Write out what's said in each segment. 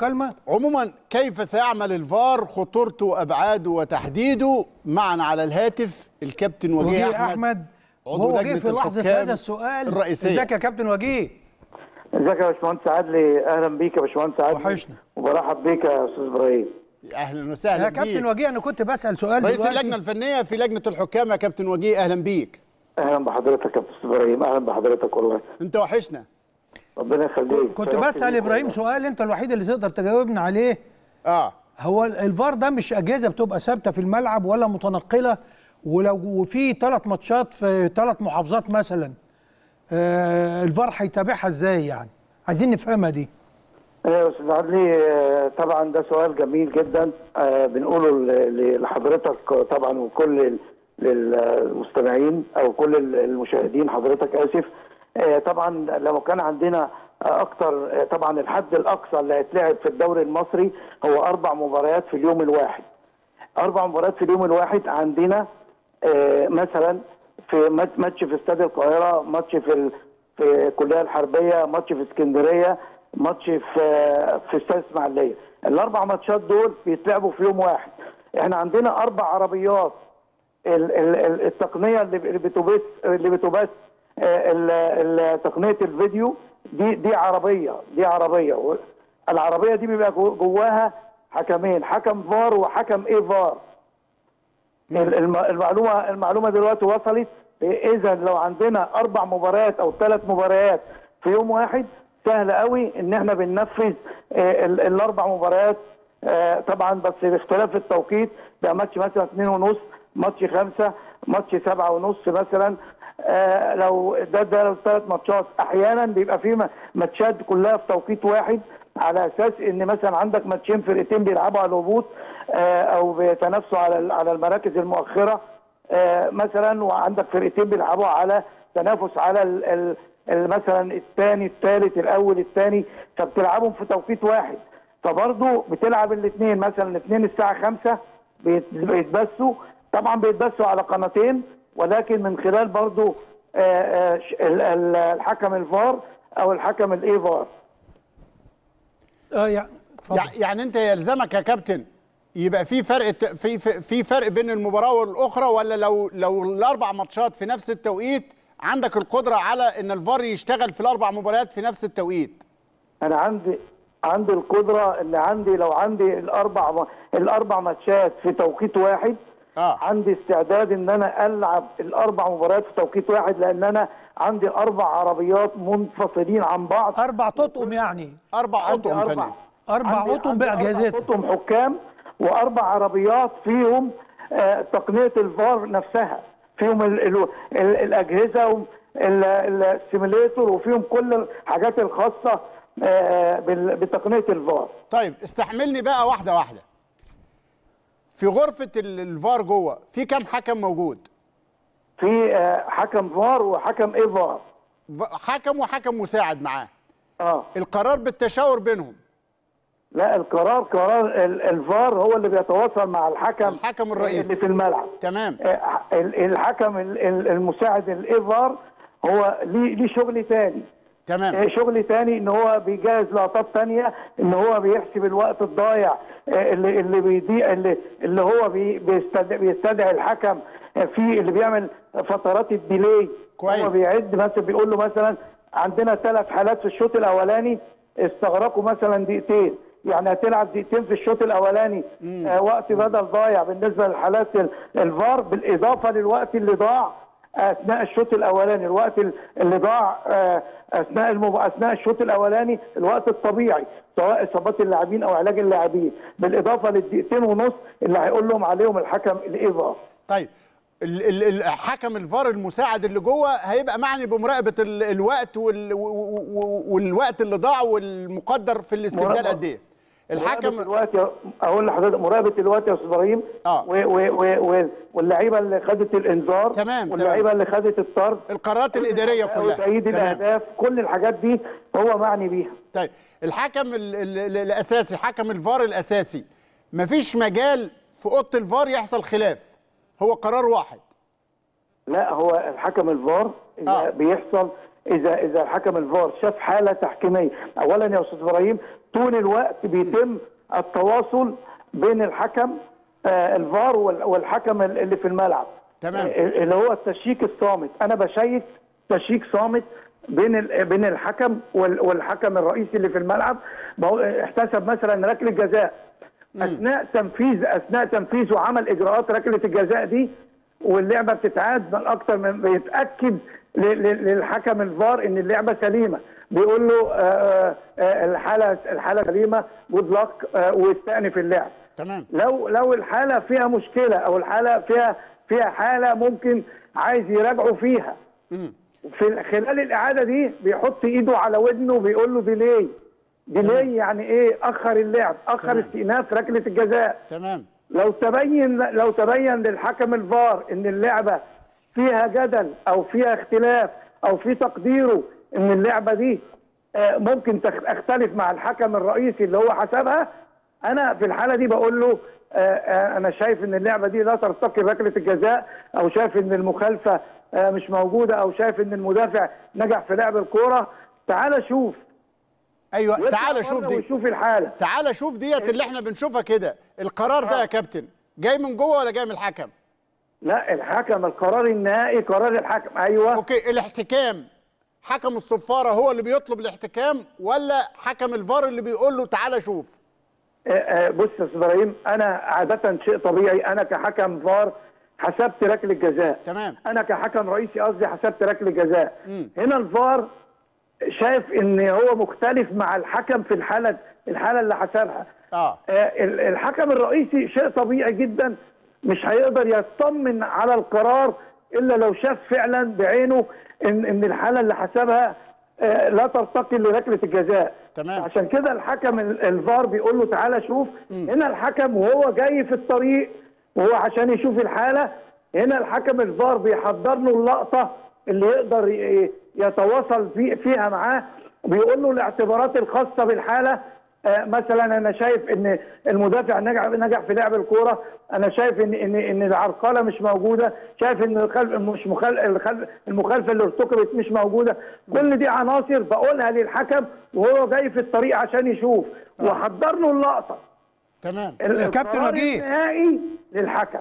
كلمة. عموما كيف سيعمل الفار خطورته وأبعاده وتحديده؟ معنا على الهاتف الكابتن وجيه وجيه أحمد, أحمد. عضو لجنة في لحظة الحكام هذا السؤال. الرئيسية. إزيك يا كابتن وجيه؟ إزيك يا باشمهندس عادلي أهلا بيك يا باشمهندس عادلي وحشنا. وبرحب بيك يا أستاذ إبراهيم. أهلا وسهلا يا كابتن بيك. وجيه أنا كنت بسأل سؤال رئيس دلوقتي. اللجنة الفنية في لجنة الحكام يا كابتن وجيه أهلا بيك. أهلا بحضرتك يا أستاذ إبراهيم. أهلا بحضرتك والله. أنت وحشنا. ربنا يخليك. كنت بسأل إبراهيم. سؤال أنت الوحيد اللي تقدر تجاوبنا عليه. آه. هو ال- الفار ده مش أجهزة بتبقى ثابتة في الملعب ولا متنقلة؟ ولو وفي ثلاث ماتشات في ثلاث محافظات مثلا آه الفار هيتابعها إزاي يعني؟ عايزين نفهمها دي. أيوه يا أستاذ عادلي آه، طبعا ده سؤال جميل جدا. آه، بنقوله لحضرتك آه، طبعا وكل للمستمعين أو كل ال- المشاهدين حضرتك آسف. آه، طبعا لو كان عندنا آه، أكتر آه، طبعا الحد الأقصى اللي هيتلعب في الدوري المصري هو أربع مباريات في اليوم الواحد. أربع مباريات في اليوم الواحد عندنا آه، مثلا في مات- ماتش في استاد القاهرة ماتش في في الكلية الحربية ماتش في اسكندرية ماتش في آه، في استاد إسماعيلية. الأربع ماتشات دول بيتلعبوا في يوم واحد. إحنا عندنا أربع عربيات. ال- ال- ال- التقنية اللي بتبث اللي بتبث آه، تقنية الفيديو دي دي عربية دي عربية. العربية دي بيبقى جو- جواها حكمين حكم فار وحكم إيه فار. ال- الم- المعلومة المعلومة دلوقتي وصلت إذا لو عندنا أربع مباريات أو ثلاث مباريات في يوم واحد سهل قوي إن إحنا بننفذ آه، ال- الأربع مباريات. آه، طبعا بس باختلاف التوقيت ده ماتش مثلا اثنين ونص ماتش خمسة ماتش سبعة ونص مثلا. آه، لو ده ده ثلاث ماتشات أحيانا بيبقى في ماتشات كلها في توقيت واحد على أساس إن مثلا عندك ماتشين فرقتين بيلعبوا على الهبوط آه، أو بيتنافسوا على على المراكز المؤخرة آه، مثلا وعندك فرقتين بيلعبوا على تنافس على مثلا الثاني الثالث الأول الثاني فبتلعبهم في توقيت واحد. فبرضه بتلعب الاثنين مثلا الاثنين الساعة 5 بيتبثوا طبعا بيتبثوا على قناتين ولكن من خلال برضه آه، آه، الحكم الفار أو الحكم الاي فار. آه يعني يعني أنت يلزمك يا كابتن يبقى في فرق في في- في فرق بين المباراة والأخرى ولا لو لو الأربع ماتشات في نفس التوقيت عندك القدرة على إن الفار يشتغل في الأربع مباريات في نفس التوقيت؟ أنا عندي عندي القدرة ان عندي لو عندي الأربع الأربع ماتشات في توقيت واحد آه. عندي استعداد إن أنا ألعب الأربع مباريات في توقيت واحد لأن أنا عندي أربع عربيات منفصلين عن بعض. أربع تطقم يعني. أربع أطقم. فنيه أربع أطقم باجهزتها أطقم حكام وأربع عربيات فيهم آه، تقنية الفار نفسها. فيهم ال ال ال الأجهزة ال simulator وفيهم كل الحاجات الخاصة آه، بتقنية الفار. طيب استحملني بقى واحدة واحدة. في غرفة ال- الفار جوه في كام حكم موجود؟ في آه، حكم فار وحكم AVAR؟ حكم وحكم مساعد معاه. آه. القرار بالتشاور بينهم. لا القرار قرار ال- الفار هو اللي بيتواصل مع الحكم الحكم الرئيسي. اللي في الملعب. تمام. آه، ال- الحكم ال- ال- المساعد ال AVAR هو ليه ليه شغل تاني. تمام. آه، شغل تاني إن هو بيجهز لقطات تانية إن هو بيحسب الوقت الضايع آه، اللي اللي بيضيع اللي اللي هو بي- بيستدعي, بيستدعي الحكم آه، في اللي بيعمل فترات ال delay. كويس. هو بيعد مثلا بيقول له مثلا عندنا ثلاث حالات في الشوط الأولاني استغرقوا مثلا دقيقتين. يعني هتلعب دقيقتين في الشوط الأولاني. آه وقت بدل ضايع. بالنسبة لحالات ال- الفار بالإضافة للوقت اللي ضاع أثناء الشوط الأولاني. الوقت ال- اللي ضاع آه، أثناء المب... أثناء الشوط الأولاني الوقت الطبيعي سواء إصابات اللاعبين أو علاج اللاعبين. بالإضافة للدقيقتين ونص اللي هيقول لهم عليهم الحكم الايفار طيب ال- ال- الحكم الفار المساعد اللي جوه هيبقى معني بمراقبة ال- الوقت والوقت اللي ضاع والمقدر في الاستبدال. قد إيه؟ الحكم الوقت يا- أقول لحضرتك مراقبة الوقت يا أستاذ إبراهيم. و- واللعيبة اللي خدت الإنذار تمام، واللعيبة اللي خدت الطرد القرارات الإدارية كلها. وتأييد. الأهداف كل الحاجات دي هو معني بيها. طيب الحكم ال- ال- ال- الأساسي حكم الفار الأساسي. مفيش مجال في أوضة الفار يحصل خلاف. هو قرار واحد. لا هو الحكم الفار. آه. بيحصل إذا إذا الحكم الفار شاف حالة تحكيمية. اولا يا أستاذ إبراهيم طول الوقت بيتم التواصل بين الحكم آه، الفار وال- والحكم اللي في الملعب. تمام. آه، اللي هو ال check الصامت. أنا بشيك check صامت بين بين الحكم وال- والحكم الرئيسي اللي في الملعب. احتسب مثلا ركلة جزاء. أثناء تنفيذ أثناء تنفيذ وعمل إجراءات ركلة الجزاء دي واللعبة بتتعاد من أكتر من بيتأكد للحكم الفار إن اللعبة سليمة. بيقول له آه، آه، الحالة الحالة سليمة جود لك واستأنف اللعب. تمام. لو لو الحالة فيها مشكلة أو الحالة فيها فيها حالة ممكن عايز يراجعوا فيها. مم. في خلال الإعادة دي بيحط إيده على ودنه وبيقول له ديلي ديلي يعني إيه؟ أخر اللعب أخر. استئناف ركلة الجزاء. تمام. لو تبين لو تبين للحكم الفار إن اللعبة فيها جدل أو فيها اختلاف أو في تقديره إن اللعبة دي آه، ممكن أختلف مع الحكم الرئيسي اللي هو حسبها. أنا في الحالة دي بقول له آه، آه، أنا شايف إن اللعبة دي لا ترتقي ركله الجزاء أو شايف إن المخالفة مش موجودة أو شايف إن المدافع نجح في لعب الكورة. تعال شوف. أيوه بره شوف دي. ويشوف الحالة. تعالى شوف ديت اللي إحنا بنشوفها كده. القرار ده يا كابتن جاي من جوه ولا جاي من الحكم؟ لا الحكم القرار النهائي قرار الحكم. أيوه. أوكي الاحتكام. حكم الصفارة هو اللي بيطلب الاحتكام ولا حكم الفار اللي بيقول له تعالى شوف؟ آه، آه، بص يا أستاذ إبراهيم أنا عادة شيء طبيعي أنا كحكم فار حسبت ركلة جزاء. تمام. أنا كحكم رئيسي قصدي حسبت ركلة جزاء. هنا الفار شايف إن هو مختلف مع الحكم في الحالة الحالة اللي حسبها. آه، ال- الحكم الرئيسي شيء طبيعي جدا. مش هيقدر يطمن على القرار إلا لو شاف فعلا بعينه ان إن الحالة اللي حسبها آه، لا ترتقي لركلة الجزاء. تمام. عشان كده الحكم ال- الفار بيقول له تعالى شوف. هنا الحكم وهو جاي في الطريق وهو عشان يشوف الحالة هنا الحكم الفار بيحضر له اللقطة اللي يقدر يتواصل في- فيها معاه بيقول له الاعتبارات الخاصة بالحالة مثلا أنا شايف إن المدافع نجح نجح في لعب الكورة. أنا شايف ان ان إن العرقلة مش موجودة. شايف إن الخلف مش مخال الخلف المخالفة اللي ارتكبت مش موجودة. كل دي عناصر بقولها للحكم وهو جاي في الطريق عشان يشوف. وحضر له اللقطة. تمام. كابتن وجيه. النهائي للحكم.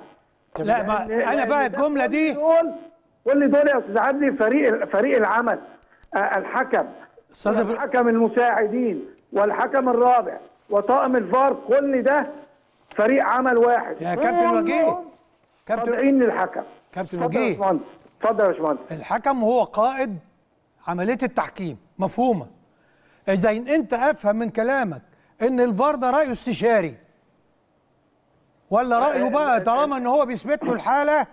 لا ما أنا بقى الجملة دي. كل دول يا أستاذ عدلي فريق فريق العمل. آه، الحكم. أستاذ إبراهيم. والحكم المساعدين والحكم الرابع وطاقم الفار كل ده فريق عمل واحد. يا كابتن وجيه. كابتن خاضعين للحكم. كابتن وجيه. اتفضل يا باشمهندس. الحكم هو قائد عملية التحكيم مفهومة. اذا أنت أفهم من كلامك إن الفار ده رأيه استشاري. ولا رأيه بقى طالما إن هو بيثبت له الحالة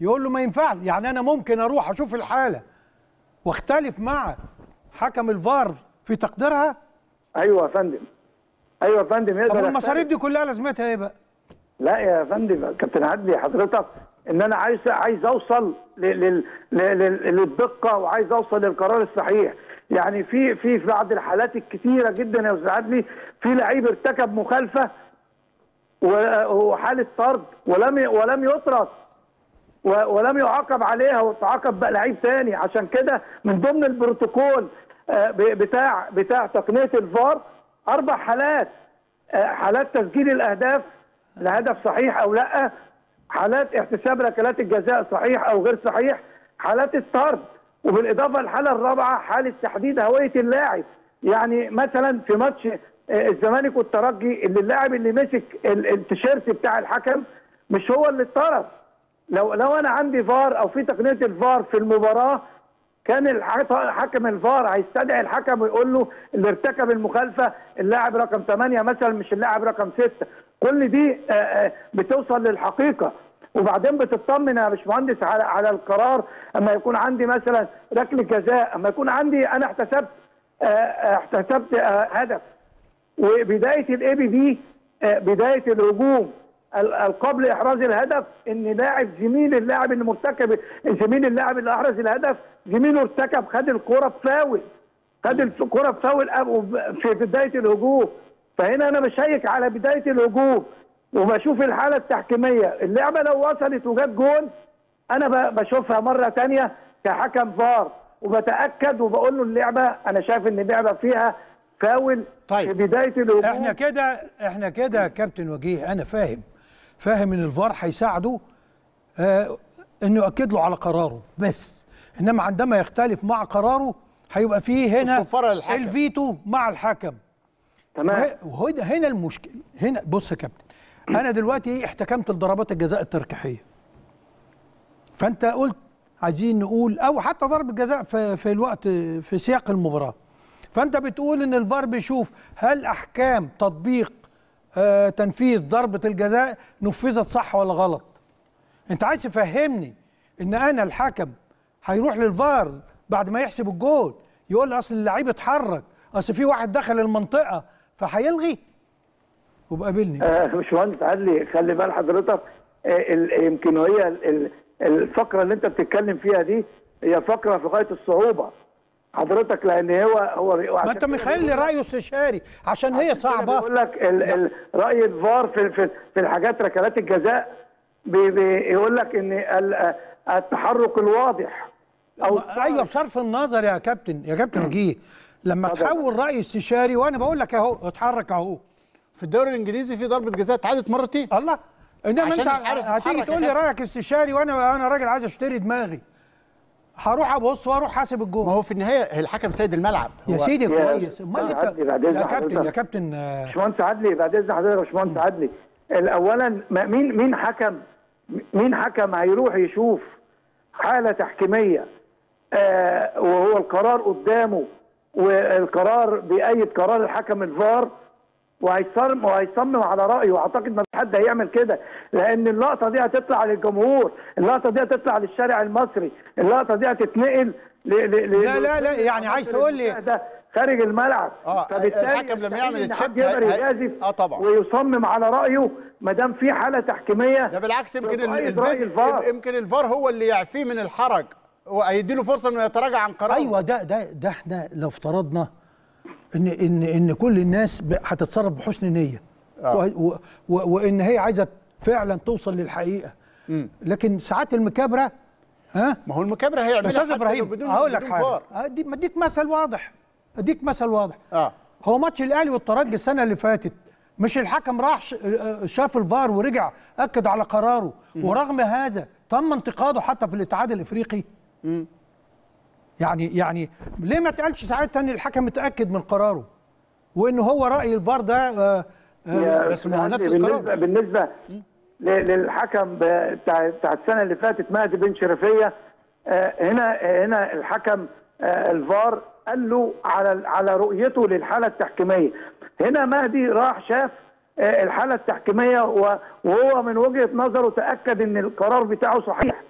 يقول له ما ينفعش. يعني أنا ممكن أروح أشوف الحالة وأختلف مع حكم الفار في تقديرها؟ أيوه يا فندم. أيوه يا فندم طب يقدر والمصاريف دي كلها لازمتها إيه بقى؟ لا يا فندم كابتن عدلي حضرتك إن أنا عايز عايز أوصل لل- لل- لل- للدقة وعايز أوصل للقرار الصحيح. يعني في في في بعض الحالات الكتيرة جدا يا أستاذ عدلي في لعيب ارتكب مخالفة وحالة طرد ولم ولم يطرد ولم يعاقب عليها وتعاقب بقى لعيب تاني. عشان كده من ضمن البروتوكول بتاع بتاع تقنية الفار أربع حالات. آه، حالات تسجيل الأهداف الهدف صحيح أو لأ. حالات احتساب ركلات الجزاء صحيح أو غير صحيح. حالات الطرد وبالإضافة الحاله الرابعة حالة تحديد هوية اللاعب. يعني مثلا في ماتش آه، الزمالك والترجي اللي اللاعب اللي مسك ال- التيشيرت بتاع الحكم مش هو اللي اتطرد. لو لو أنا عندي فار أو في تقنية الفار في المباراة كان حكم الفار هيستدعي الحكم ويقول له اللي ارتكب المخالفة اللاعب رقم 8 مثلا مش اللاعب رقم 6 كل دي آه، آه، بتوصل للحقيقة. وبعدين بتطمن يا باشمهندس على على القرار. أما يكون عندي مثلا ركلة جزاء أما يكون عندي أنا احتسبت آه، احتسبت هدف. وبداية ال APP بداية الهجوم. ال- ال- قبل إحراز الهدف إن لاعب زميل اللاعب اللي مرتكب زميل اللاعب اللي أحرز الهدف زميله ارتكب خد الكرة بفاول خد الكره بفاول في بداية الهجوم. فهنا أنا بشيك على بداية الهجوم وبشوف الحالة التحكيمية. اللعبة لو وصلت وجت جون أنا بشوفها مرة تانية كحكم فار. وبتأكد وبقول له اللعبة أنا شايف إن اللعبة فيها فاول طيب. في بداية الهجوم. إحنا كده إحنا كده كابتن وجيه أنا فاهم. فاهم إن الفار هيساعده آه إنه ياكد له على قراره. بس إنما عندما يختلف مع قراره هيبقى فيه هنا. الفيتو مع الحكم. تمام. وه- وهو ده- هنا المشكلة هنا بص يا كابتن. أنا دلوقتي احتكمت لضربات الجزاء التركيحية. فأنت قلت عايزين نقول أو حتى ضربة جزاء في في الوقت في سياق المباراة. فأنت بتقول إن الفار بيشوف هل أحكام تطبيق تنفيذ ضربة الجزاء نفذت صح ولا غلط؟ انت عايز تفهمني ان أنا الحكم هيروح للفار بعد ما يحسب الجول يقول لي اصل اللعيب اتحرك اصل في واحد دخل المنطقة فهيلغي؟ وبقى قابلني آه، باشمهندس عدلي خلي بال حضرتك آه، يمكن هي ال- ال- الفقرة اللي انت بتتكلم فيها دي هي فقرة في غاية الصعوبة. حضرتك لأن هو هو ما انت مخلي رأيه استشاري عشان هي صعبة. بيقول لك ال- ال- رأي الفار في في في الحاجات ركلات الجزاء بي- بيقول لك إن ال- التحرك الواضح أو أيوه بصرف النظر يا كابتن يا كابتن وجيه لما. تحول رأي استشاري وأنا بقول لك أهو اتحرك أهو. في الدوري الإنجليزي في ضربة جزاء اتعادت مرتين. الله. إنما عشان انت هتيجي تقول لي. رأيك استشاري وأنا أنا راجل عايز أشتري دماغي. هروح أبص وأروح حاسب ما الجول هو في النهاية الحكم سيد الملعب. يا سيدي كويس. أمال أنت يا كابتن يا. كابتن آه، باشمهندس عدلي بعد اذن حضرتك يا باشمهندس عدلي. اولا ما- مين مين حكم؟ مين حكم هيروح يشوف حالة تحكيمية؟ آه وهو القرار قدامه والقرار بيأيد قرار الحكم الفار وهيصمم وهيصمم على رأيه وأعتقد ما في حد هيعمل كده لأن اللقطة دي هتطلع للجمهور اللقطة دي هتطلع للشارع المصري اللقطة دي هتتنقل ل ل ل لا، لا، لا، يعني عايز تقول لي- ده خارج الملعب آه، فبالتالي الحكم لما يعمل يقدر هي- آه، طبعا. ويصمم على رأيه ما دام في حالة تحكيمية ده بالعكس يمكن الفار. يمكن الفار هو اللي يعفيه من الحرج وهيديله فرصة إنه يتراجع عن قراره أيوه ده ده ده إحنا لو افترضنا إن إن إن كل الناس هتتصرف بحسن نية. آه. و و وإن هي عايزة فعلا توصل للحقيقة. لكن ساعات المكابرة ها؟ ما هو المكابرة هيعملها لو إبراهيم هقول لك حاجة. اديك مثل واضح. أديك مثل واضح. آه. هو ماتش الأهلي والترجي السنة اللي فاتت مش الحكم راح ش- شاف الفار ورجع أكد على قراره. ورغم هذا تم انتقاده حتى في الاتحاد الإفريقي. يعني يعني ليه ما تقالش ساعتها إن الحكم متأكد من قراره؟ وإن هو رأي الفار ده آه، آه، بس ما هو أستاذ نفذ قراره. بالنسبة للحكم بتاع بتاع السنة اللي فاتت مهدي بن شرفية آه، هنا هنا الحكم الفار قال له على على رؤيته للحالة التحكيمية. هنا مهدي راح شاف الحالة التحكيمية وهو من وجهة نظره تأكد إن القرار بتاعه صحيح.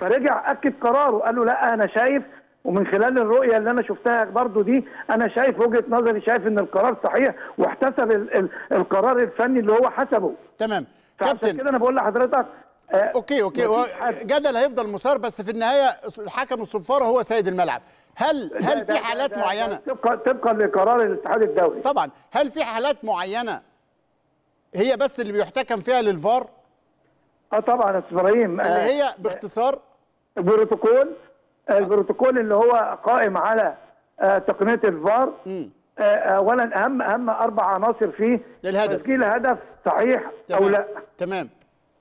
فرجع أكد قراره قال له لا أنا شايف ومن خلال الرؤية اللي أنا شفتها برضو دي أنا شايف وجهة نظري شايف إن القرار صحيح واحتسب ال ال القرار الفني اللي هو حسبه. تمام. كابتن. كده أنا بقول لحضرتك آه okay okay. جدل هيفضل مثار بس في النهاية الحكم الصفاره هو سيد الملعب. هل ده- هل في ده- حالات ده- معينة؟ طبقا طبقا لقرار الاتحاد الدولي. طبعا. هل في حالات معينة هي بس اللي بيحتكم فيها للفار؟ آه طبعا يا إبراهيم اللي آه، هي باختصار؟ البروتوكول البروتوكول اللي هو قائم على آه تقنية الفار. مم. آه، اولا أهم أهم أربع عناصر فيه. للهدف. تسجيل هدف صحيح أو تمام. لا؟ تمام.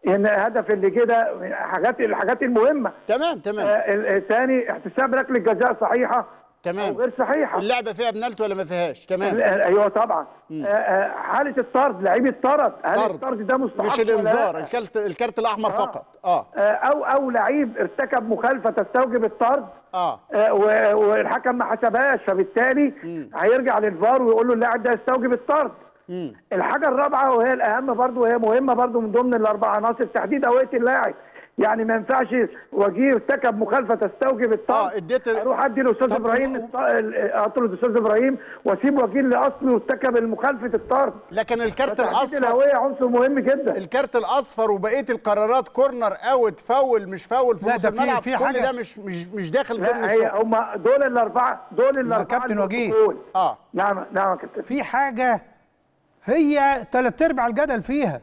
إن الهدف اللي كده حاجات الحاجات المهمة. تمام تمام. آه، الثاني احتساب ركلة جزاء صحيحة. أو تمام. غير صحيحة. اللعبة فيها بنالتي ولا ما فيهاش؟ تمام. أيوه طبعا. آه، آه، حالة الطرد لعيب الطرد. هل طرد. الطرد ده مستحق مش؟ الإنذار الكارت الكارت الأحمر آه. فقط. آه. آه، أو أو لعيب ارتكب مخالفة تستوجب الطرد. آه. آه، و- والحكم ما حسبهاش. فبالتالي هيرجع للفار ويقول له اللاعب ده يستوجب الطرد. الحاجة الرابعة وهي الأهم برضو وهي مهمة برضو من ضمن الأربع عناصر تحديد هويه اللاعب. يعني ما ينفعش وجيه ارتكب مخالفة تستوجب الطرد آه اديت أروح أدي الاستاذ إبراهيم أطرد الأستاذ إبراهيم وأسيب وكيل لأصله ارتكب مخالفه الطرد لكن الكارت الاصفر الهوية عنصر مهم جدا. الكارت الأصفر وبقية القرارات كورنر أوت فاول مش فاول في لا، نص الملعب في كل حاجة- ده مش مش مش داخل ضمن لا هي الشغل. هم دول الأربعة دول الأربعة كابتن وجيه. آه. نعم نعم يا كابتن. في حاجة هي ثلاث أرباع الجدل فيها.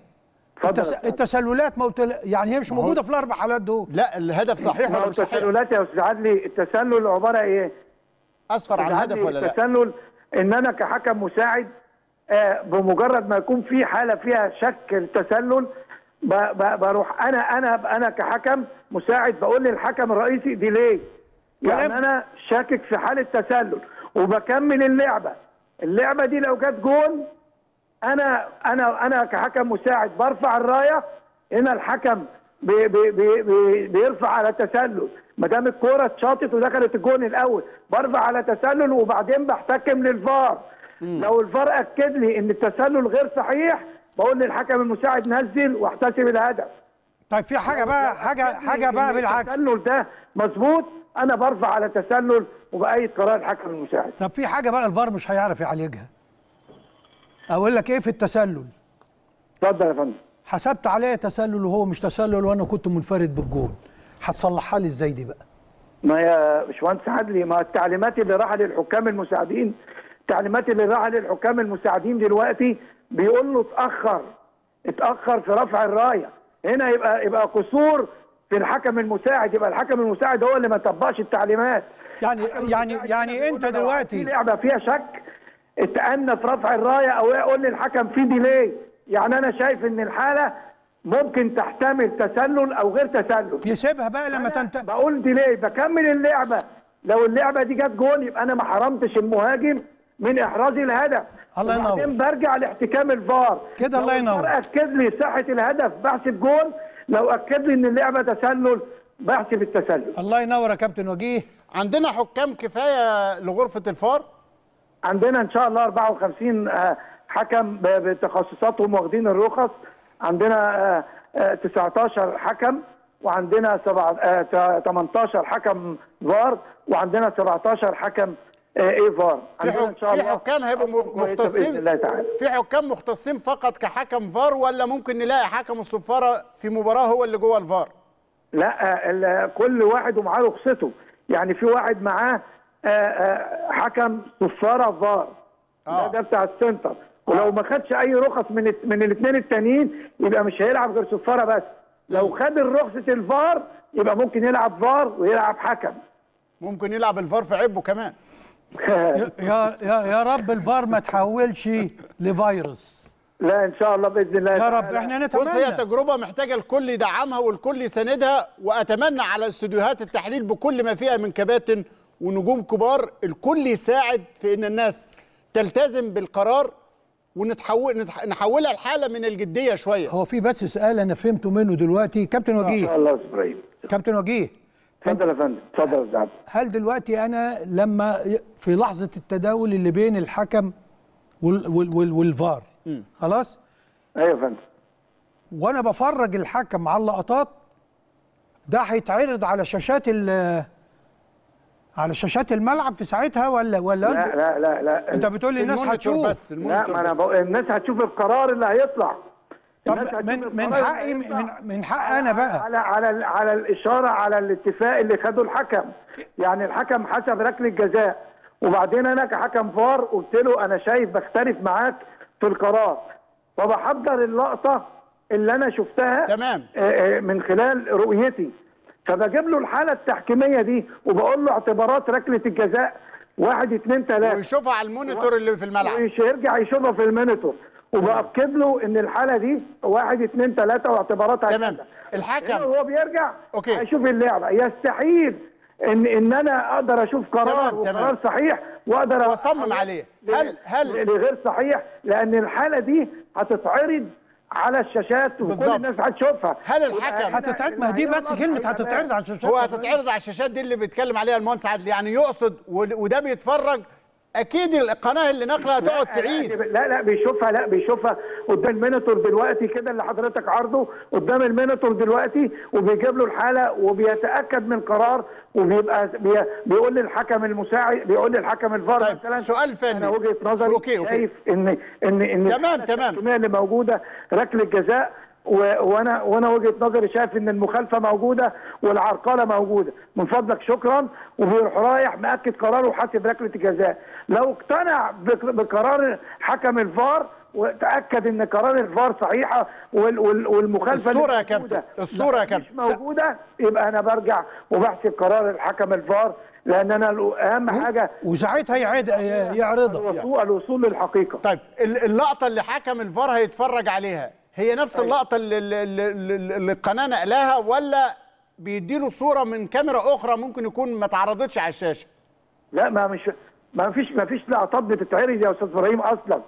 التس... التسللات موتل... يعني هي مش موجودة في الأربع حالات دول. لا الهدف صحيح ولا مش صحيح؟ التسللات يا أستاذ عدلي التسلل عبارة إيه؟ اصفر عن أستاذ هدف عدلي، ولا لا؟ التسلل إن أنا كحكم مساعد آه، بمجرد ما يكون في حالة فيها شك التسلل ب- ب- بروح أنا أنا أنا كحكم مساعد بقول للحكم الرئيسي دي ليه؟ كلام- يعني أنا شاكك في حالة تسلل وبكمل اللعبة. اللعبة دي لو جت جون أنا أنا أنا كحكم مساعد برفع الراية هنا الحكم بي بي بي بي بيرفع على تسلل ما دام الكورة اتشاطت ودخلت الجون الأول برفع على تسلل وبعدين بحتكم للفار. لو الفار أكد لي إن التسلل غير صحيح بقول للحكم المساعد نزل واحتسب الهدف. طيب في حاجة بقى حاجة حاجة بقى بالعكس. التسلل ده مظبوط أنا برفع على تسلل وبأيد قرار الحكم المساعد. طب في حاجة بقى الفار مش هيعرف يعالجها. أقول لك إيه في التسلل؟ اتفضل يا فندم. حسبت عليه تسلل وهو مش تسلل وأنا كنت منفرد بالجون هتصلحها لي إزاي دي بقى؟ ما يا باشمهندس عدلي ما التعليمات اللي راحة للحكام المساعدين التعليمات اللي راحة للحكام المساعدين دلوقتي بيقول له اتأخر اتأخر في رفع الراية. هنا يبقى يبقى قصور في الحكم المساعد يبقى الحكم المساعد هو اللي ما طبقش التعليمات. يعني يعني يعني أنت في دلوقتي لعبة فيها شك اتأنى في رفع الراية أو يقول للحكم في ديلي يعني أنا شايف إن الحالة ممكن تحتمل تسلل أو غير تسلل. يسيبها بقى لما تنت بقول دي ليه بكمل اللعبة. لو اللعبة دي جت جول يبقى أنا ما حرمتش المهاجم من إحراز الهدف. الله ينور. وبعدين برجع لاحتكام الفار. كده الله ينور. أكد لي صحة الهدف بحسب جول لو أكد لي إن اللعبة تسلل بحسب التسلل. الله ينور يا كابتن وجيه. عندنا حكام كفاية لغرفة الفار؟ عندنا إن شاء الله 54 آه، حكم بتخصصاتهم واخدين الرخص. عندنا آه، آه، 19 حكم وعندنا سبعة- آه، تا- 18 حكم فار وعندنا 17 حكم آه، AVAR. في, حك... إن شاء في الله حكام هيبقوا مختصين؟ في حكام مختصين فقط كحكم فار ولا ممكن نلاقي حكم الصفاره في مباراة هو اللي جوه الفار؟ لا كل واحد ومعاه رخصته. يعني في واحد معاه آه، آه، حكم صفاره فار آه. ده, بتاع ال center. ولو ما خدش أي رخص من من الاثنين التانيين يبقى مش هيلعب غير صفاره بس. لو خد رخصه الفار يبقى ممكن يلعب فار ويلعب حكم. ممكن يلعب الفار في عبه كمان. يا يا يا رب الفار ما تحولش لفيروس. لا إن شاء الله بإذن الله يا رب. إحنا بص هي نتمنى. تجربة محتاجة الكل يدعمها والكل يساندها وأتمنى على استوديوهات التحليل بكل ما فيها من كباتن ونجوم كبار الكل يساعد في إن الناس تلتزم بالقرار ونتحول نتح- نحولها لحالة من الجدية شوية. هو في بس سؤال أنا فهمته منه دلوقتي. كابتن شاء وجيه. الله إبراهيم كابتن وجيه اتفضل يا فندم. اتفضل يا. هل دلوقتي أنا لما في لحظة التداول اللي بين الحكم وال وال وال والفار خلاص؟ أيوه يا فندم. وأنا بفرج الحكم على اللقطات ده هيتعرض على شاشات ال على شاشات الملعب في ساعتها ولا ولا لا انت, لا لا لا. أنت بتقول لي الناس هتشوف. بس لا ما أنا. بقول الناس هتشوف القرار اللي هيطلع. طب من من حقي. من من حق أنا بقى. على على على الإشارة على الاتفاق اللي خده الحكم. يعني الحكم حسب ركله جزاء وبعدين أنا كحكم فار قلت له أنا شايف بختلف معاك في القرار. وبحضر اللقطة اللي أنا شفتها تمام. آه، آه، من خلال رؤيتي. فبجيب له الحالة التحكيمية دي وبقول له اعتبارات ركلة الجزاء واحد اتنين تلاتة ويشوفها على ال monitor اللي في الملعب ويش- يرجع يشوفها في ال monitor وباكد له إن الحالة دي واحد اتنين تلاتة واعتباراتها تمام. الحكم. وهو بيرجع okay. هيشوف اللعبة يستحيل ان إن أنا أقدر أشوف قرار تمام، تمام. وقرار صحيح وأقدر وأصمم عليه. هل- هل- لغير صحيح لأن الحالة دي هتتعرض على الشاشات وكل بالظبط. الناس هتشوفها هل الحكم- هتتعرض ما دي بس كلمة هتتعرض على الشاشات هو هتتعرض على الشاشات دي اللي بيتكلم عليها المهندس عادل يعني يقصد ود- وده بيتفرج أكيد القناة اللي ناقلة هتقعد تعيد لا لا بيشوفها لا بيشوفها قدام ال monitor دلوقتي كده اللي حضرتك عارضه قدام ال monitor دلوقتي وبيجيب له الحالة وبيتأكد من قرار وبيبقى بي بيقول للحكم المساعد بيقول للحكم الفار طيب، مثلا سؤال فني. أنا وجهة نظري okay، okay. شايف إن إن إن تمام، تمام. اللي موجودة ركلة جزاء وأنا وأنا وجهة نظري شايف إن المخالفة موجودة والعرقلة موجودة. من فضلك شكرا وبيروح رايح مأكد قراره وحاسب ركلة الجزاء. لو اقتنع بق- بقرار حكم الفار وتأكد إن قرار الفار صحيحة وال- وال- والمخالفة اللي الصورة يا كابتن، الصورة يا مش كابتن. موجودة يبقى أنا برجع وبحسب قرار الحكم الفار لأن أنا أهم حاجة وساعتها يعيد يعرضها الوصول, الوصول للحقيقة. طيب ال- اللقطة اللي حكم الفار هيتفرج عليها هي نفس اللقطة اللي, اللي, القناة نقلها ولا بيديله صورة من كاميرا أخرى ممكن يكون ما اتعرضتش على الشاشة؟ لا ما مش ما فيش ما فيش لقطات بتتعرض يا أستاذ إبراهيم أصلا.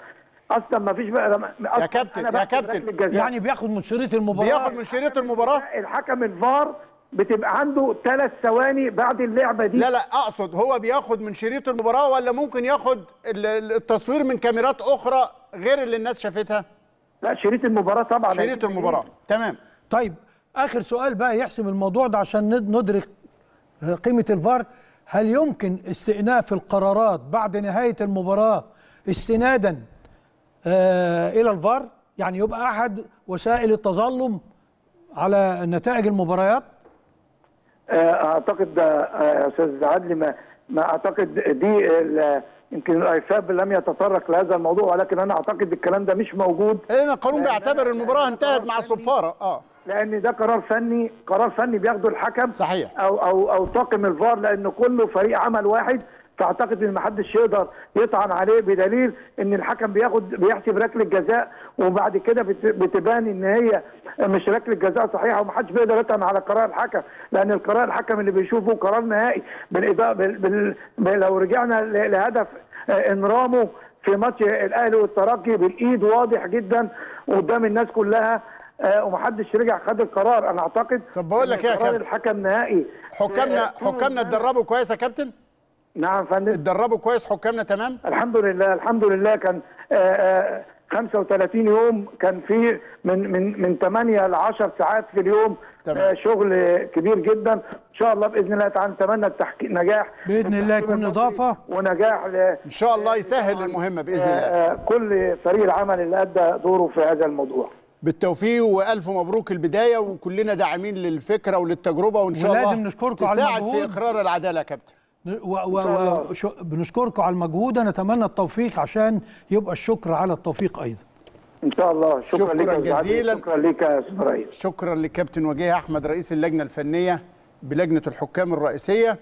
أصلا ما فيش بقى يا كابتن، يا كابتن. يعني بياخد من شريط المباراة؟ بياخد من شريط المباراة؟ الحكم الفار بتبقى عنده ثلاث ثواني بعد اللعبة دي. لا لا أقصد هو بياخد من شريط المباراة ولا ممكن ياخد ال- ال- التصوير من كاميرات أخرى غير اللي الناس شافتها؟ لا شريط المباراة طبعا. شريط المباراة. تمام. طيب آخر سؤال بقى يحسم الموضوع ده عشان ند- ندرك قيمة الفار. هل يمكن استئناف القرارات بعد نهاية المباراة استنادا آه إلى الفار؟ يعني يبقى أحد وسائل التظلم على نتائج المباريات؟ آه، أعتقد ده آه، يا أستاذ عدلي ما ما أعتقد دي يمكن الايفاب لم يتطرق لهذا الموضوع ولكن أنا أعتقد الكلام ده مش موجود. لأن القانون بيعتبر المباراة انتهت مع الصفارة. آه. لأن ده قرار فني قرار فني بياخده الحكم صحيح. أو أو أو طاقم الفار لأن كله فريق عمل واحد فاعتقد إن محدش يقدر يطعن عليه بدليل إن الحكم بياخد بيحسب ركلة جزاء وبعد كده بت- بتبان إن هي مش ركلة جزاء صحيحة ومحدش بيقدر يطعن على قرار الحكم لأن القرار الحكم اللي بيشوفه قرار نهائي بالاضاءه بال بال لو رجعنا لهدف آه، انرامو في ماتش الأهلي والترجي بالإيد واضح جدا قدام الناس كلها آه، ومحدش رجع خد القرار. أنا أعتقد طب بقول لك إيه يا قرار كابتن؟ الحكم نهائي. حكامنا آه، حكامنا اتدربوا كويس يا كابتن؟ نعم فندم. اتدربوا كويس حكامنا تمام؟ الحمد لله الحمد لله. كان آه، آه، 35 يوم كان في من من من 8 ل 10 ساعات في اليوم تمام. آه، شغل كبير جدا. إن شاء الله بإذن الله تعالى نتمنى التحقيق نجاح. بإذن الله يكون إضافة. ونجاح ل إن شاء الله يسهل المهمة بإذن الله. آه، آه، كل فريق العمل اللي أدى دوره في هذا الموضوع. بالتوفيق وألف مبروك البداية وكلنا داعمين للفكرة وللتجربة وإن شاء ولازم الله نشكركم على تساعد في المجهود. إقرار العدالة يا كابتن. و و و شو- بنشكركم على المجهود. نتمنى التوفيق عشان يبقى الشكر على التوفيق أيضا. إن شاء الله. شكرا, شكراً لك. جزيلاً. شكرا لك يا أستاذ إبراهيم شكرا لكابتن وجيه أحمد رئيس اللجنة الفنية بلجنة الحكام الرئيسية.